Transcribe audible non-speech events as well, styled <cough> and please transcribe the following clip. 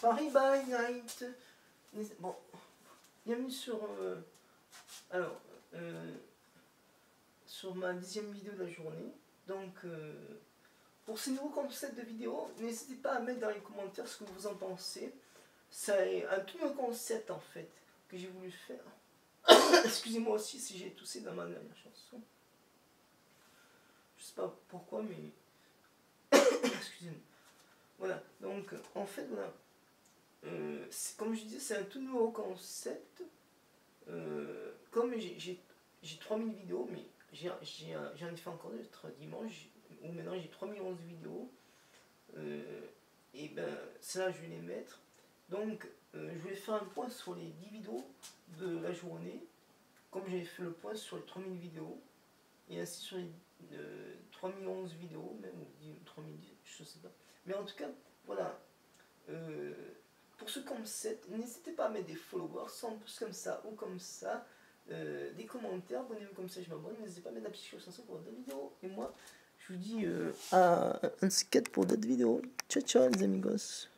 Paris by Night. Bon, bienvenue sur. Euh, alors, euh, sur ma dixième vidéo de la journée. Donc, euh, pour ce nouveau concept de vidéo, n'hésitez pas à mettre dans les commentaires ce que vous en pensez. C'est un tout nouveau concept en fait que j'ai voulu faire. <coughs> Excusez-moi aussi si j'ai toussé dans ma dernière chanson. Je sais pas pourquoi, mais. <coughs> Excusez-moi. Voilà, donc en fait, voilà. Euh, comme je disais, c'est un tout nouveau concept. Euh, comme j'ai 3000 vidéos, mais j'en ai, fait encore d'autres dimanche, où maintenant j'ai 3011 vidéos. Euh, et ben, ça, je vais les mettre. Donc, je vais faire un point sur les 10 vidéos de la journée, comme j'ai fait le point sur les 3000 vidéos, et ainsi sur les 3011 vidéos, même, ou 3010, je sais pas. Mais en tout cas, voilà. Ce concept, n'hésitez pas à mettre des followers, sans plus comme ça ou comme ça. Euh, des commentaires, abonnez-vous comme ça, je m'abonne. N'hésitez pas à mettre la petite chanson pour d'autres vidéos. Et moi, je vous dis euh, à un skate pour d'autres vidéos. Ciao, ciao, les amigos.